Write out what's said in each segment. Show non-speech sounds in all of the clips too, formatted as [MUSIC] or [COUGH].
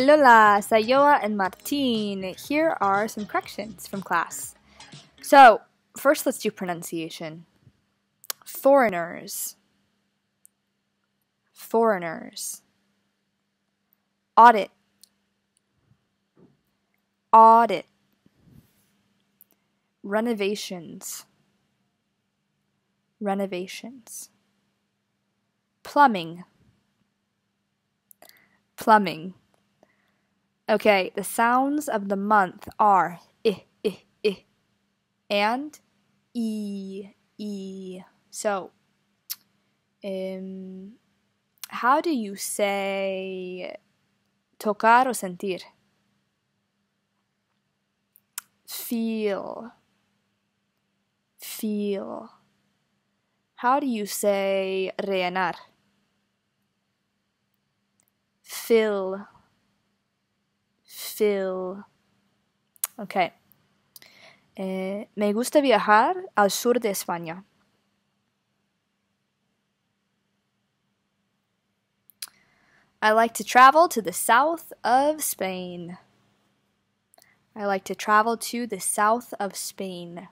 Lola, Saioa, and Martin. Here are some corrections from class. So, first let's do pronunciation. Foreigners. Foreigners. Audit. Audit. Renovations. Renovations. Plumbing. Plumbing. Okay, the sounds of the month are i, i, i, and e, e. So, um, how do you say tocar o sentir? Feel. Feel. How do you say rellenar? Fill. Fill. Okay. Eh, me gusta viajar al sur de España. I like to travel to the south of Spain. I like to travel to the south of Spain.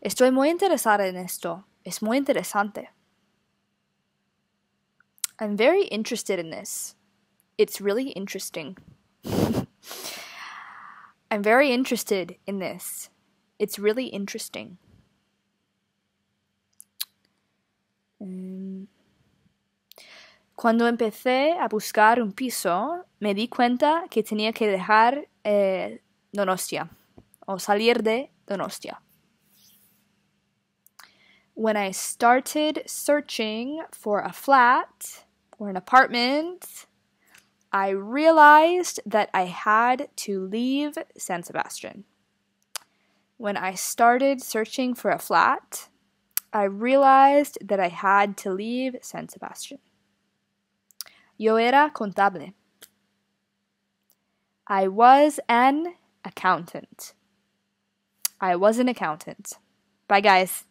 Estoy muy interesada en esto. Es muy interesante. I'm very interested in this. It's really interesting. [LAUGHS] I'm very interested in this. It's really interesting. Mm. Cuando empecé a buscar un piso, me di cuenta que tenía que dejar eh, Donostia o salir de Donostia. When I started searching for a flat or an apartment, I realized that I had to leave San Sebastian. When I started searching for a flat, I realized that I had to leave San Sebastian. Yo era contable. I was an accountant. I was an accountant. Bye, guys.